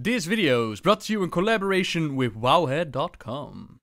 This video is brought to you in collaboration with wowhead.com.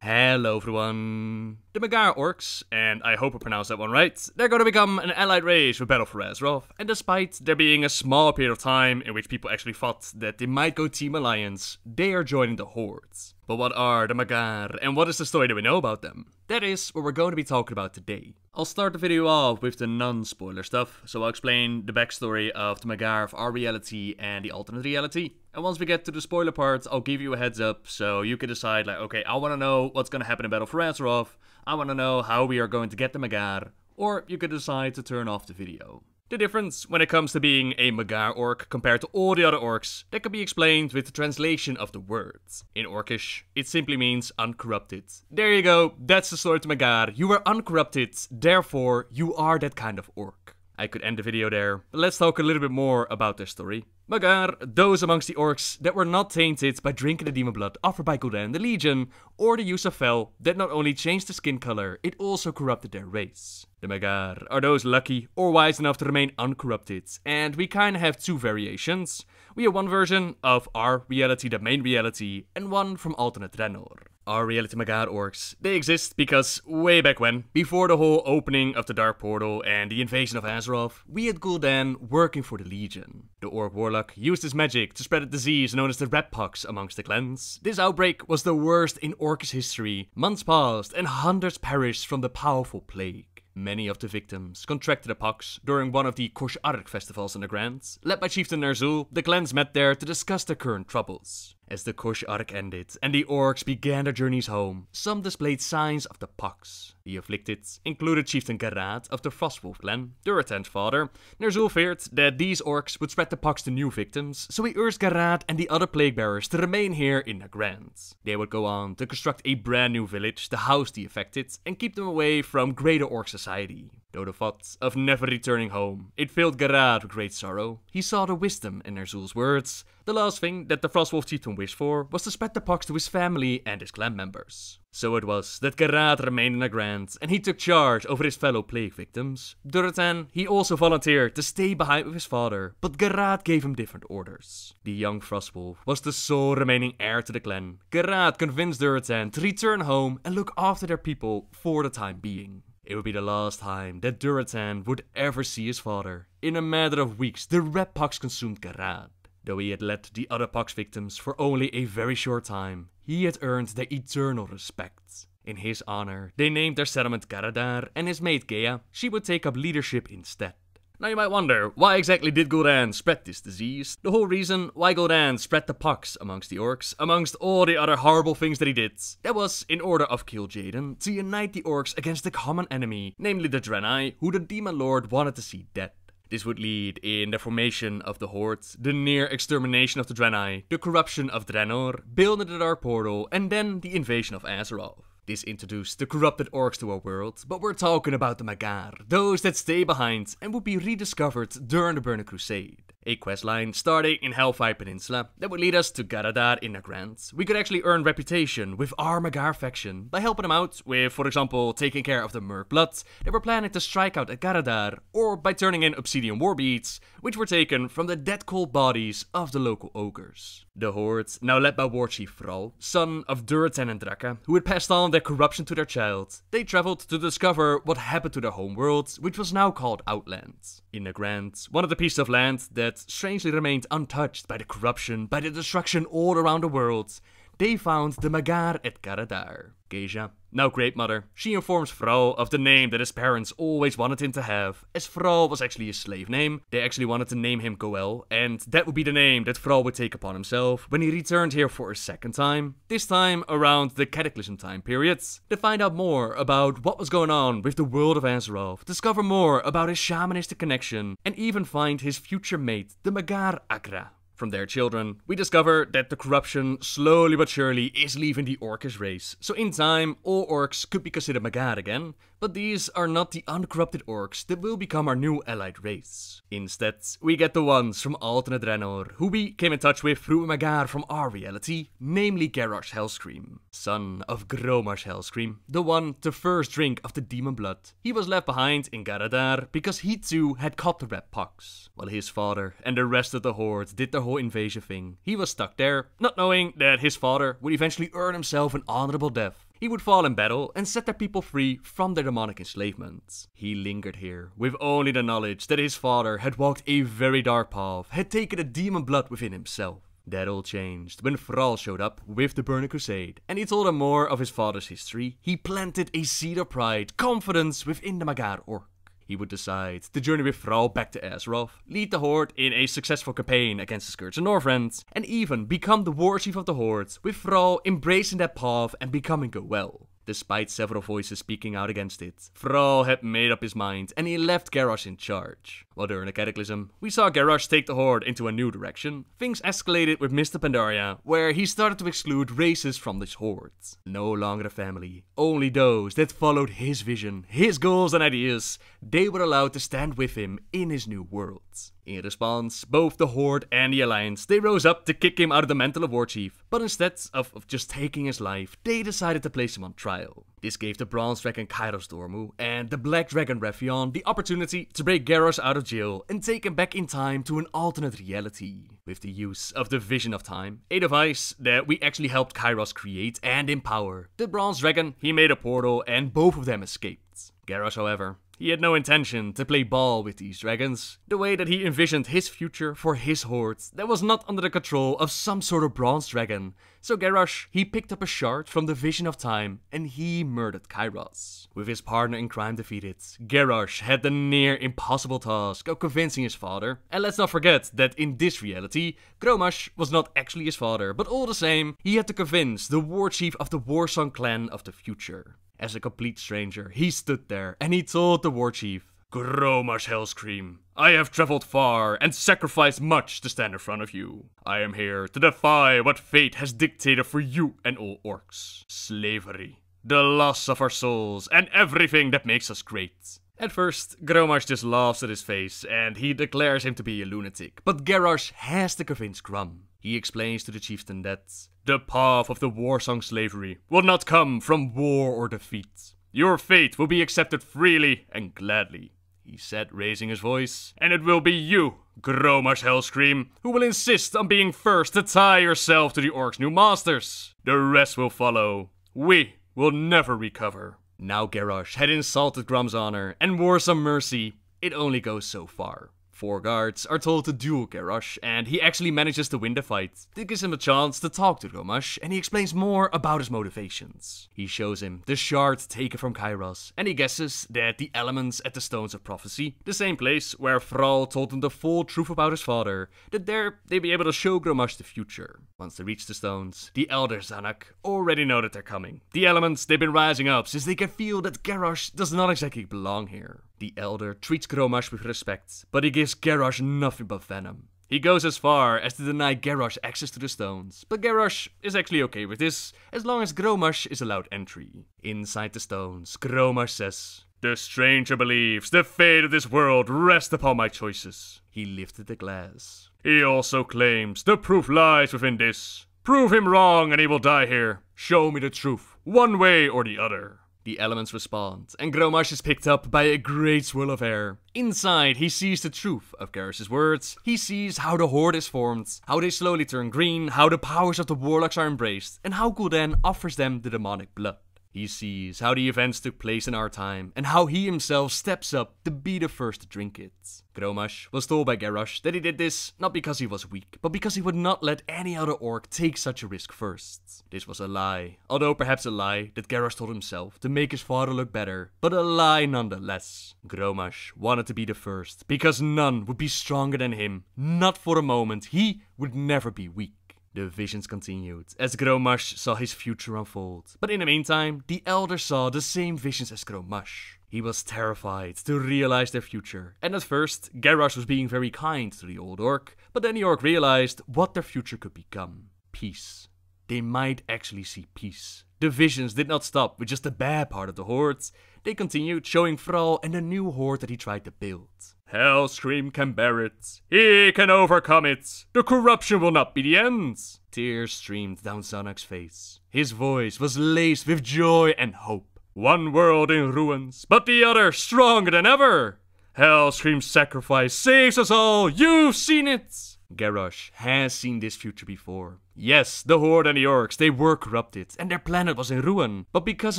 Hello everyone. The Mag'har Orcs, and I hope I pronounced that one right, they're going to become an allied race for Battle for Azeroth, and despite there being a small period of time in which people actually thought that they might go Team Alliance, they are joining the Hordes. But what are the Mag'har, and what is the story that we know about them? That is what we're going to be talking about today. I'll start the video off with the non-spoiler stuff, so I'll explain the backstory of the Mag'har of our reality and the alternate reality. And once we get to the spoiler part, I'll give you a heads up so you can decide like, okay, I want to know what's going to happen in Battle for Azeroth, I want to know how we are going to get the Mag'har, or you could decide to turn off the video. The difference when it comes to being a Mag'har orc compared to all the other orcs, that can be explained with the translation of the words. In Orcish, it simply means uncorrupted. There you go, that's the story to Mag'har. You are uncorrupted, therefore you are that kind of orc. I could end the video there, but let's talk a little bit more about their story. Mag'har, those amongst the orcs that were not tainted by drinking the demon blood offered by Gul'dan the Legion, or the use of fel that not only changed their skin color, it also corrupted their race. The Mag'har are those lucky or wise enough to remain uncorrupted, and we kinda have two variations. We have one version of our reality, the main reality, and one from alternate Draenor. Our reality Mag'har orcs, they exist because way back when, before the whole opening of the Dark Portal and the invasion of Azeroth, we had Gul'dan working for the Legion. The Orc Warlock used his magic to spread a disease known as the Red Pox amongst the clans. This outbreak was the worst in Orcish history. Months passed and hundreds perished from the powerful plague. Many of the victims contracted a pox during one of the Kosh'harg festivals in the Grants. Led by Chieftain Ner'zhul, the clans met there to discuss their current troubles. As the Kosh'harg ended and the orcs began their journeys home, some displayed signs of the pox. The afflicted included Chieftain Garad of the Frostwolf clan, Durotan's father. Ner'zhul feared that these orcs would spread the pox to new victims, so he urged Garad and the other plague bearers to remain here in Nagrand. They would go on to construct a brand new village to house the affected and keep them away from greater orc society. Though the thought of never returning home, it filled Garad with great sorrow. He saw the wisdom in Ner'zhul's words. The last thing that the Frostwolf chieftain wished for was to spread the pox to his family and his clan members. So it was that Garad remained in Nagrand, and he took charge over his fellow plague victims. Durotan, he also volunteered to stay behind with his father, but Garad gave him different orders. The young Frostwolf was the sole remaining heir to the clan. Garad convinced Durotan to return home and look after their people for the time being. It would be the last time that Durotan would ever see his father. In a matter of weeks, the Red Pox consumed Garad. Though he had led the other Pox victims for only a very short time, he had earned their eternal respect. In his honor, they named their settlement Garadar, and his mate Geyah, she would take up leadership instead. Now you might wonder, why exactly did Gul'dan spread this disease? The whole reason why Gul'dan spread the pox amongst the orcs, amongst all the other horrible things that he did, that was in order of Kil'jaeden to unite the orcs against the common enemy, namely the Draenei, who the Demon Lord wanted to see dead. This would lead in the formation of the Hordes, the near extermination of the Draenei, the corruption of Draenor, building the Dark Portal, and then the invasion of Azeroth. This introduced the corrupted orcs to our world, but we're talking about the Mag'har, those that stay behind and would be rediscovered during the Burning Crusade. A questline starting in Hellfire Peninsula that would lead us to Garadar in Nagrand. We could actually earn reputation with our Mag'har faction by helping them out with, for example, taking care of the Murkblood that were planning to strike out at Garadar, or by turning in obsidian war beads, which were taken from the dead cold bodies of the local ogres. The Horde, now led by War Chief Thrall, son of Durotan and Draka, who had passed on their corruption to their child, they traveled to discover what happened to their homeworld, which was now called Outland. In Nagrand, one of the pieces of land that strangely remained untouched by the corruption, by the destruction all around the world, they found the Mag'har at Garadar. Geyah, now Great Mother, she informs Thrall of the name that his parents always wanted him to have. As Thrall was actually a slave name, they actually wanted to name him Go'el, and that would be the name that Thrall would take upon himself when he returned here for a second time. This time around the Cataclysm time periods, to find out more about what was going on with the world of Azeroth, discover more about his shamanistic connection, and even find his future mate, the Mag'har Aggra. From their children, we discover that the corruption slowly but surely is leaving the Orcish race. So in time, all orcs could be considered Mag'har again, But these are not the uncorrupted orcs that will become our new allied race. Instead, we get the ones from alternate Draenor, who we came in touch with through Mag'har from our reality, namely Garrosh Hellscream, son of Grommash Hellscream, the one to first drink of the demon blood. He was left behind in Garadar because he too had caught the red pox, while his father and the rest of the horde did their whole invasion thing. He was stuck there, not knowing that his father would eventually earn himself an honorable death he would fall in battle and set their people free from their demonic enslavement. He lingered here with only the knowledge that his father had walked a very dark path, had taken a demon blood within himself. That all changed when Thrall showed up with the Burning Crusade, and he told him more of his father's history. He planted a seed of pride, confidence within the Mag'har Orc he would decide to journey with Thrall back to Azeroth, lead the Horde in a successful campaign against the Scourge of Northrend, and even become the war chief of the Horde, with Thrall embracing that path and becoming a well. Despite several voices speaking out against it, Thrall had made up his mind and he left Garrosh in charge. While during the Cataclysm, we saw Garrosh take the Horde into a new direction. Things escalated with Mists of Pandaria, where he started to exclude races from this Horde. No longer a family, only those that followed his vision, his goals and ideas, they were allowed to stand with him in his new world. In response, both the Horde and the Alliance, they rose up to kick him out of the mantle of War Chief, but instead of, of just taking his life, they decided to place him on trial. This gave the Bronze Dragon Kairozdormu and the Black Dragon Wrathion the opportunity to break Garrosh out of jail and take him back in time to an alternate reality. With the use of the Vision of Time, a device that we actually helped Kairos create and empower, the Bronze Dragon, he made a portal and both of them escaped. Garrosh, however, he had no intention to play ball with these dragons. The way that he envisioned his future for his horde, that was not under the control of some sort of bronze dragon. So Garrosh, he picked up a shard from the Vision of Time and he murdered Kairoz. With his partner in crime defeated, Garrosh had the near impossible task of convincing his father. And let's not forget that in this reality, Grommash was not actually his father, but all the same, he had to convince the war chief of the Warsong clan of the future. As a complete stranger, he stood there and he told the war chief, Grommash Hellscream, I have traveled far and sacrificed much to stand in front of you. I am here to defy what fate has dictated for you and all orcs. Slavery, the loss of our souls, and everything that makes us great. At first, Grommash just laughs at his face and he declares him to be a lunatic, but Garrosh has to convince Grom. He explains to the chieftain that the path of the Warsong slavery will not come from war or defeat. Your fate will be accepted freely and gladly, he said, raising his voice. And it will be you, Grommash Hellscream, who will insist on being first to tie yourself to the Orc's new masters. The rest will follow. We will never recover. Now Garrosh had insulted Grom's honor and wore some mercy. It only goes so far. Four guards are told to duel Garrosh, and he actually manages to win the fight. This gives him a chance to talk to Grommash, and he explains more about his motivations. He shows him the shard taken from Kairoz, and he guesses that the elements at the Stones of Prophecy, the same place where Thrall told him the full truth about his father, that there they'd be able to show Grommash the future. Once they reach the stones, the Elder Zanak already know that they're coming. The elements, they've been rising up since they can feel that Garrosh does not exactly belong here. The Elder treats Grommash with respect, but he gives Garrosh nothing but venom. He goes as far as to deny Garrosh access to the stones, but Garrosh is actually okay with this, as long as Grommash is allowed entry. Inside the stones, Grommash says, The stranger believes the fate of this world rests upon my choices. He lifted the glass. He also claims the proof lies within this. Prove him wrong and he will die here. Show me the truth, one way or the other. The elements respond, and Grommash is picked up by a great swirl of air. Inside, he sees the truth of Garrosh's words. He sees how the Horde is formed, how they slowly turn green, how the powers of the Warlocks are embraced, and how Gul'dan offers them the demonic blood. He sees how the events took place in our time, and how he himself steps up to be the first to drink it. Grommash was told by Garrosh that he did this not because he was weak, but because he would not let any other orc take such a risk first. This was a lie, although perhaps a lie that Garrosh told himself to make his father look better, but a lie nonetheless. Grommash wanted to be the first, because none would be stronger than him. Not for a moment, he would never be weak. The visions continued as Grommash saw his future unfold. But in the meantime, the Elder saw the same visions as Grommash. He was terrified to realize their future. And at first, Garrosh was being very kind to the old orc, but then the orc realized what their future could become. Peace. They might actually see peace. The visions did not stop with just the bad part of the hordes. They continued showing Thrall and the new horde that he tried to build. Hellscream can bear it. He can overcome it. The corruption will not be the end. Tears streamed down Zanak's face. His voice was laced with joy and hope. One world in ruins, but the other stronger than ever. Hellscream's sacrifice saves us all. You've seen it. Garrosh has seen this future before. Yes, the Horde and the Orcs, they were corrupted, and their planet was in ruin. But because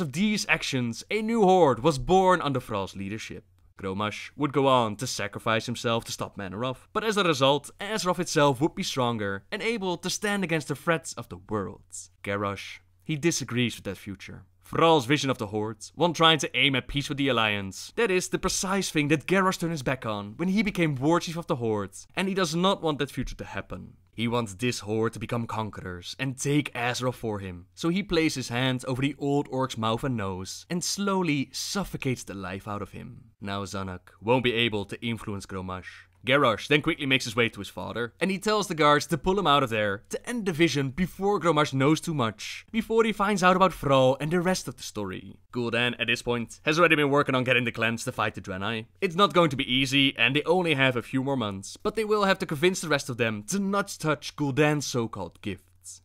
of these actions, a new Horde was born under Thrall's leadership. Grommash would go on to sacrifice himself to stop Mannoroth, but as a result, Azeroth itself would be stronger and able to stand against the threats of the worlds. Garrosh, he disagrees with that future. Thrall's vision of the Horde, one trying to aim at peace with the Alliance. That is the precise thing that Garrosh turned his back on when he became War Chief of the Horde, and he does not want that future to happen. He wants this Horde to become conquerors and take Azeroth for him, so he places his hand over the old orc's mouth and nose and slowly suffocates the life out of him. Now Zanak won't be able to influence Grommash, Garrosh then quickly makes his way to his father, and he tells the guards to pull him out of there to end the vision before Grommash knows too much, before he finds out about Thrall and the rest of the story. Gul'dan, at this point, has already been working on getting the clans to fight the Draenei. It's not going to be easy, and they only have a few more months, but they will have to convince the rest of them to not touch Gul'dan's so-called gift.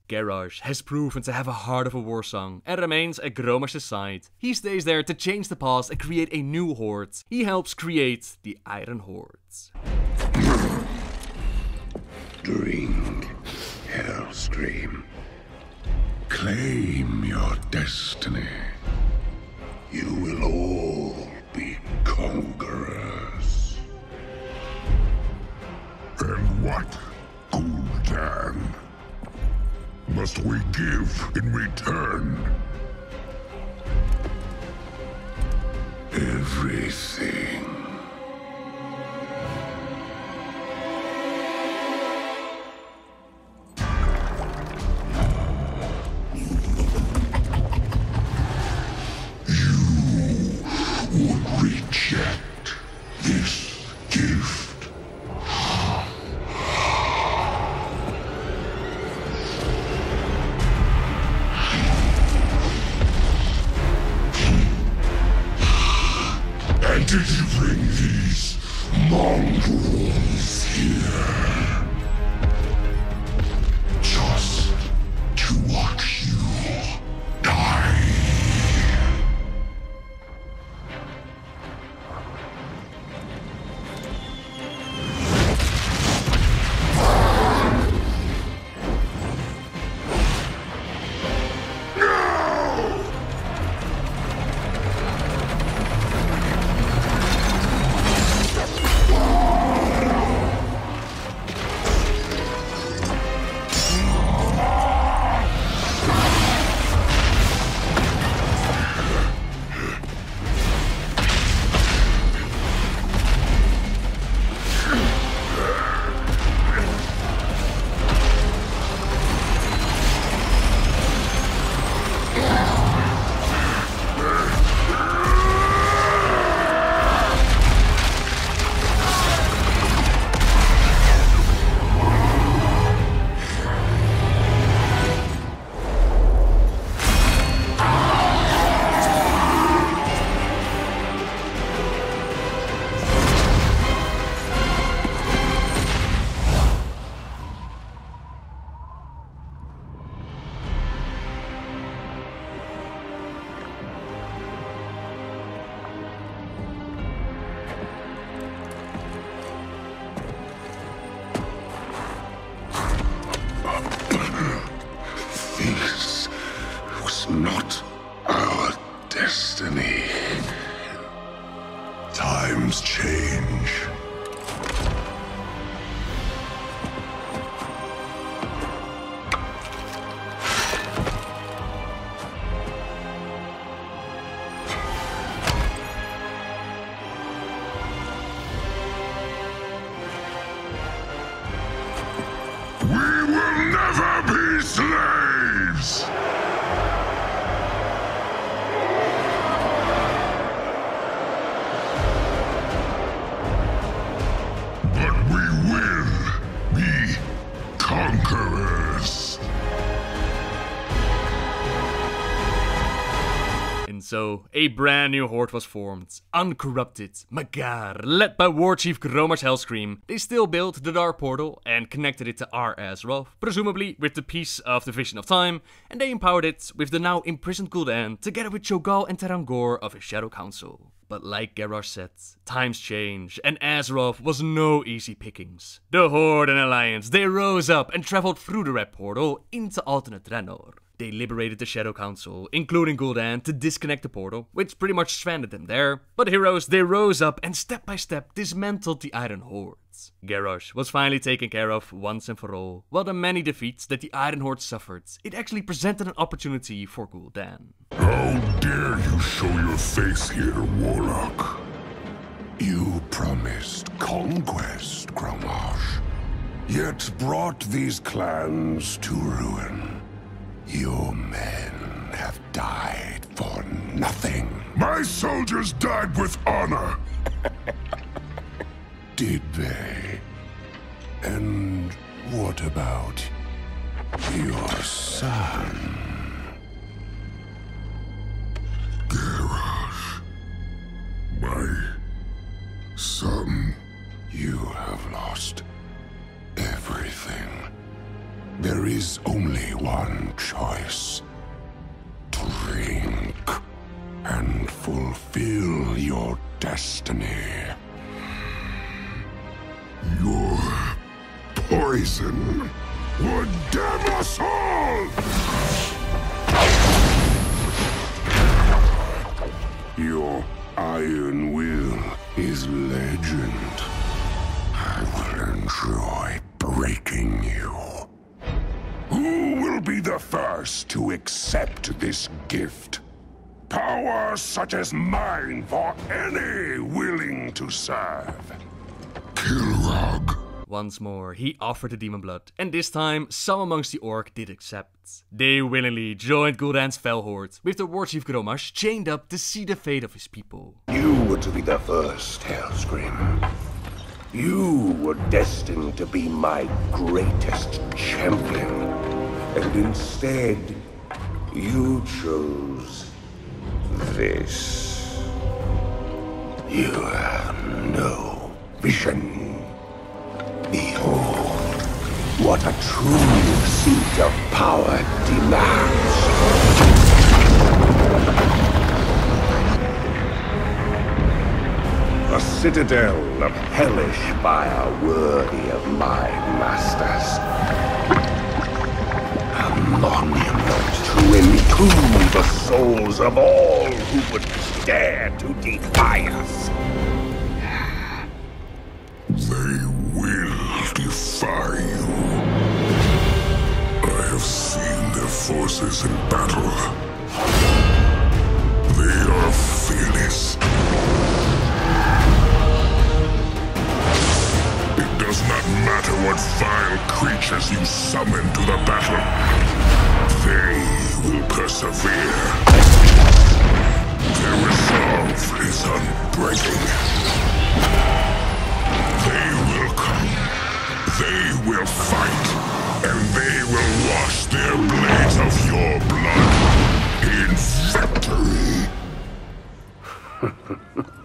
Garrosh has proven to have a heart of a Warsong and remains at Grommash's side. He stays there to change the past and create a new horde. He helps create the Iron Hordes. Drink, Hellscream. Claim your destiny. You will all be conquerors. And what, Gul'dan? Must we give in return? Everything. Slaves! So a brand new horde was formed. Uncorrupted, Mag'har, led by War Chief Grommash Hellscream. They still built the Dark Portal and connected it to our Azeroth, presumably with the piece of the Vision of Time, and they empowered it with the now imprisoned Gul'dan, together with Cho'Gall and Teron'gor of his Shadow Council. But like Garrosh said, times change, and Azeroth was no easy pickings. The Horde and Alliance, they rose up and traveled through the Red Portal into alternate Draenor. They liberated the Shadow Council, including Gul'dan, to disconnect the portal, which pretty much stranded them there. But heroes, they rose up and step by step dismantled the Iron Hordes. Garrosh was finally taken care of once and for all. While the many defeats that the Iron Horde suffered, it actually presented an opportunity for Gul'dan. How dare you show your face here, Warlock? You promised conquest, Grommash, yet brought these clans to ruin. Your men have died for nothing. My soldiers died with honor. Did they? And what about your son? Is only one choice. Drink and fulfill your destiny. Your poison would damn us all! Your iron will is legend. I will enjoy breaking you. Will be the first to accept this gift? Power such as mine for any willing to serve. Kilrogg. Once more, he offered the demon blood, and this time, some amongst the orc did accept. They willingly joined Gul'dan's fell horde, with the war chief Grommash chained up to see the fate of his people. You were to be the first, Hellscream. You were destined to be my greatest champion. And instead, you chose this. You have no vision. Behold, what a true seat of power demands. A citadel of hellish fire worthy of my souls of all who would dare to defy us. They will defy you. I have seen their forces in battle. They are fearless. It does not matter what vile creatures you summon to the battle. They will persevere. Their resolve is unbreaking. They will come. They will fight. And they will wash their blades of your blood in victory.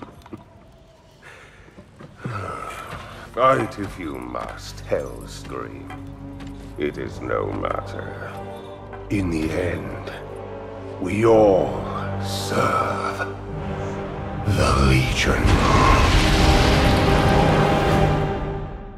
Fight if you must, Hellscream. It is no matter. In the end, we all serve the Legion.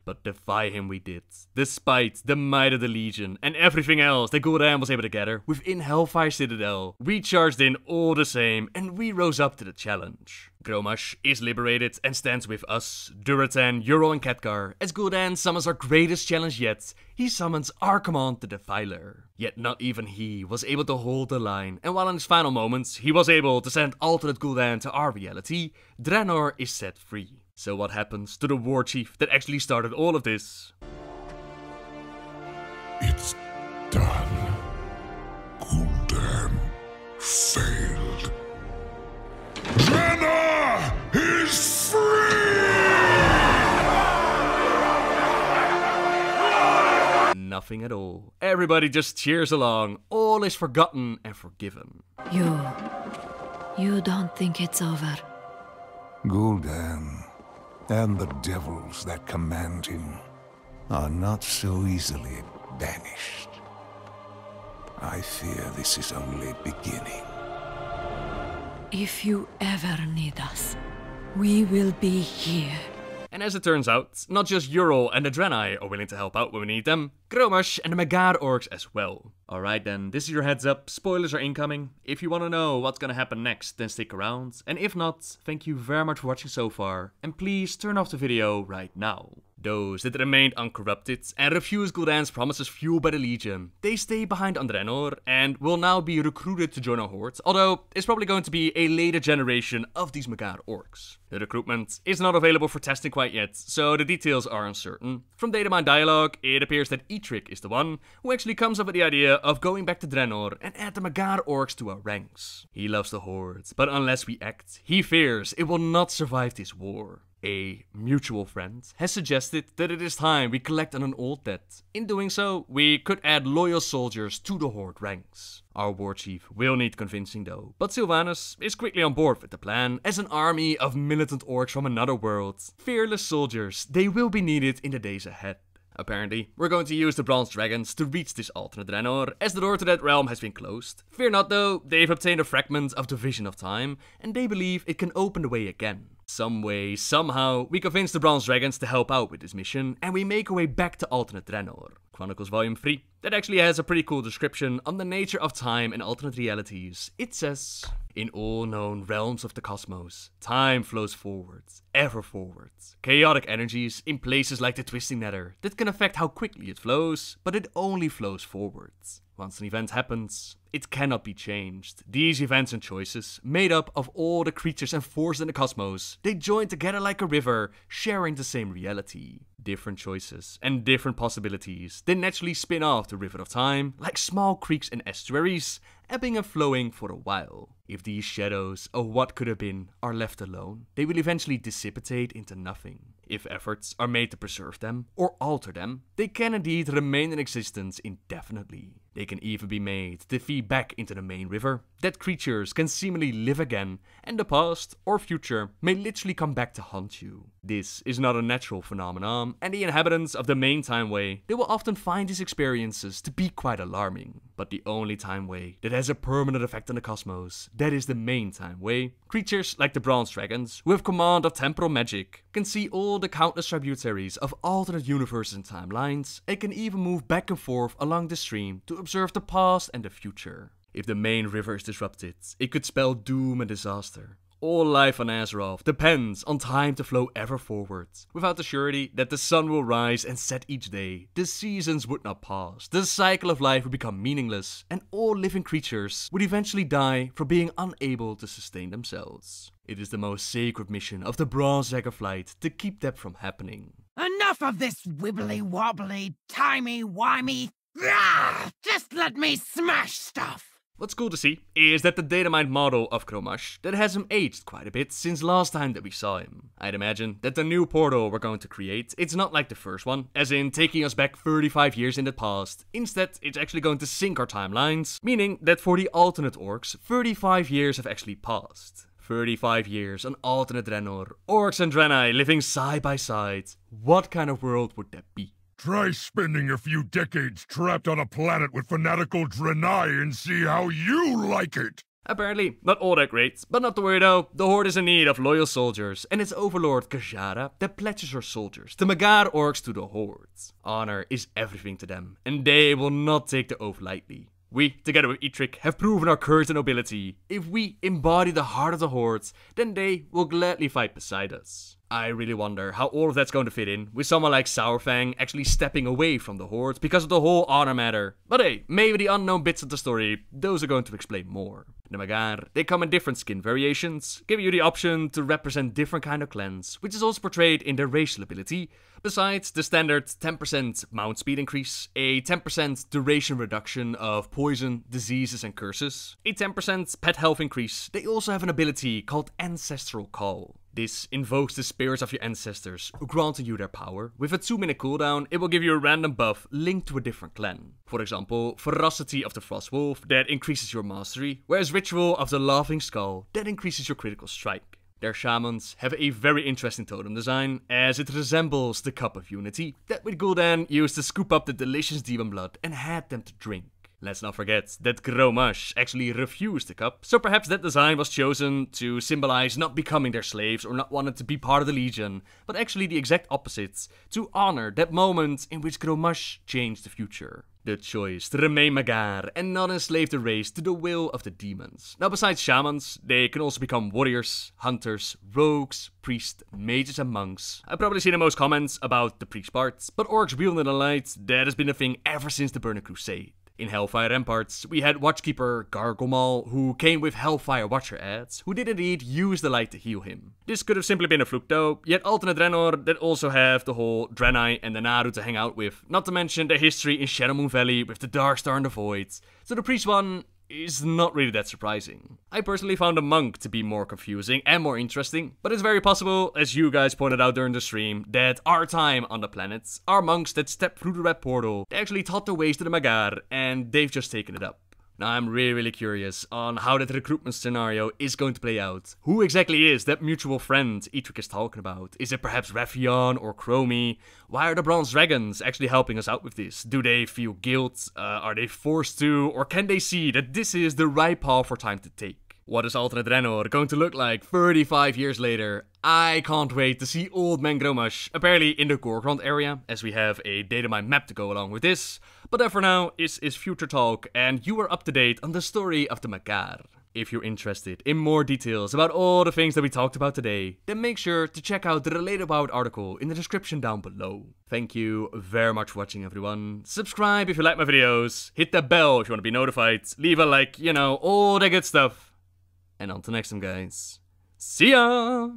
But defy him we did, despite the might of the Legion and everything else that Gul'dan was able to gather within Hellfire Citadel. We charged in all the same, and we rose up to the challenge. Grommash is liberated and stands with us, Durotan, Yrel and Khadgar. As Gul'dan summons our greatest challenge yet, he summons Archimonde the Defiler. Yet not even he was able to hold the line, and while in his final moments he was able to send alternate Gul'dan to our reality, Draenor is set free. So what happens to the war chief that actually started all of this? It's done. Gul'dan failed. Draenor is free! Nothing at all. Everybody just cheers along. All is forgotten and forgiven. You You don't think it's over? Gul'dan and the devils that command him are not so easily banished. I fear this is only beginning. If you ever need us, we will be here. And as it turns out, not just Yrel and the Draenei are willing to help out when we need them, Grommash and the Mag'har orcs as well. Alright then, this is your heads up, spoilers are incoming. If you wanna know what's gonna happen next, then stick around. And if not, thank you very much for watching so far, and please turn off the video right now. Those that remained uncorrupted and refused Gul'dan's promises fueled by the Legion, they stay behind on Draenor and will now be recruited to join our horde, although it's probably going to be a later generation of these Mag'har orcs. The recruitment is not available for testing quite yet, so the details are uncertain. From Datamine dialogue, it appears that Eitrigg is the one who actually comes up with the idea of going back to Draenor and add the Mag'har orcs to our ranks. He loves the horde, but unless we act, he fears it will not survive this war a mutual friend, has suggested that it is time we collect on an old debt. In doing so, we could add loyal soldiers to the Horde ranks. Our war chief will need convincing though, but Sylvanas is quickly on board with the plan as an army of militant orcs from another world. Fearless soldiers, they will be needed in the days ahead. Apparently, we're going to use the Bronze Dragons to reach this alternate Draenor, as the door to that realm has been closed. Fear not though, they've obtained a fragment of the Vision of Time, and they believe it can open the way again. Some way, somehow, we convince the Bronze Dragons to help out with this mission, and we make our way back to alternate Draenor. Chronicles Volume 3. That actually has a pretty cool description on the nature of time and alternate realities. It says, In all known realms of the cosmos, time flows forwards, ever forwards. Chaotic energies in places like the Twisting Nether that can affect how quickly it flows, but it only flows forwards. Once an event happens, it cannot be changed. These events and choices, made up of all the creatures and forces in the cosmos, they join together like a river, sharing the same reality. Different choices and different possibilities, they naturally spin off the river of time, like small creeks and estuaries, ebbing and flowing for a while. If these shadows of what could have been are left alone, they will eventually dissipate into nothing. If efforts are made to preserve them or alter them, they can indeed remain in existence indefinitely. They can even be made to feed back into the main river, that creatures can seemingly live again, and the past or future may literally come back to haunt you. This is not a natural phenomenon, and the inhabitants of the main timeway, they will often find these experiences to be quite alarming. But the only timeway that has a permanent effect on the cosmos, that is the main time way. Creatures like the Bronze Dragons, who have command of temporal magic, can see all the countless tributaries of alternate universes and timelines, and can even move back and forth along the stream to observe the past and the future. If the main river is disrupted, it could spell doom and disaster. All life on Azeroth depends on time to flow ever forwards. Without the surety that the sun will rise and set each day, the seasons would not pass, the cycle of life would become meaningless, and all living creatures would eventually die for being unable to sustain themselves. It is the most sacred mission of the Bronze Dragonflight to keep that from happening. Enough of this wibbly wobbly, timey wimey. Ah, just let me smash stuff. What's cool to see is that the Datamine model of Grommash that has him aged quite a bit since last time that we saw him. I'd imagine that the new portal we're going to create, it's not like the first one, as in taking us back 35 years in the past. Instead, it's actually going to sync our timelines, meaning that for the alternate orcs, 35 years have actually passed. 35 years on alternate Draenor, orcs and Draenei living side by side. What kind of world would that be? Try spending a few decades trapped on a planet with fanatical Draenei and see how you like it! Apparently, not all that great, but not to worry though, the Horde is in need of loyal soldiers, and its overlord Geya'rah that pledges her soldiers, the Mag'har orcs to the Horde. Honor is everything to them, and they will not take the oath lightly. We, together with Eitrigg, have proven our courage and nobility. If we embody the heart of the Horde, then they will gladly fight beside us. I really wonder how all of that's going to fit in, with someone like Saurfang actually stepping away from the Horde because of the whole honor matter. But hey, maybe the unknown bits of the story, those are going to explain more. The Mag'har, they come in different skin variations, giving you the option to represent different kind of clans, which is also portrayed in their racial ability, besides the standard 10% mount speed increase, a 10% duration reduction of poison, diseases and curses, a 10% pet health increase, they also have an ability called Ancestral Call. This invokes the spirits of your ancestors, granting you their power. With a 2 minute cooldown, it will give you a random buff linked to a different clan. For example, Ferocity of the Frost Wolf, that increases your mastery, whereas Ritual of the Laughing Skull, that increases your critical strike. Their shamans have a very interesting totem design, as it resembles the Cup of Unity, that with Gul'dan used to scoop up the delicious demon blood and had them to drink. Let's not forget that Grommash actually refused the cup, so perhaps that design was chosen to symbolize not becoming their slaves or not wanting to be part of the Legion, but actually the exact opposite, to honor that moment in which Grommash changed the future. The choice to remain Mag'har and not enslave the race to the will of the demons. Now, besides shamans, they can also become warriors, hunters, rogues, priests, mages, and monks. I've probably seen the most comments about the priest parts, but orcs wielding the light, that has been a thing ever since the Burning Crusade. In Hellfire Ramparts, we had Watchkeeper Gargolmar, who came with Hellfire Watcher ads, who did indeed use the light to heal him. This could have simply been a fluke though, yet alternate Draenor that also have the whole Draenei and the Naaru to hang out with, not to mention the history in Shadowmoon Valley with the Darkstar and the Void. So the Priest one is not really that surprising. I personally found a monk to be more confusing and more interesting, but it's very possible, as you guys pointed out during the stream, that our time on the planets, our monks that stepped through the red portal, they actually taught their ways to the Mag'har, and they've just taken it up. Now I'm really, really curious on how that recruitment scenario is going to play out. Who exactly is that mutual friend Eitrigg is talking about? Is it perhaps Wrathion or Chromie? Why are the Bronze Dragons actually helping us out with this? Do they feel guilt? Uh, are they forced to? Or can they see that this is the right path for time to take? What is alternate Draenor going to look like 35 years later? I can't wait to see Old Man Grommash, apparently in the Gorgrond area, as we have a data mine map to go along with this. But that for now is, is future talk, and you are up to date on the story of the Mag'har. If you're interested in more details about all the things that we talked about today, then make sure to check out the related about article in the description down below. Thank you very much for watching everyone. Subscribe if you like my videos, hit that bell if you want to be notified, leave a like, you know, all that good stuff. And until next time guys, see ya!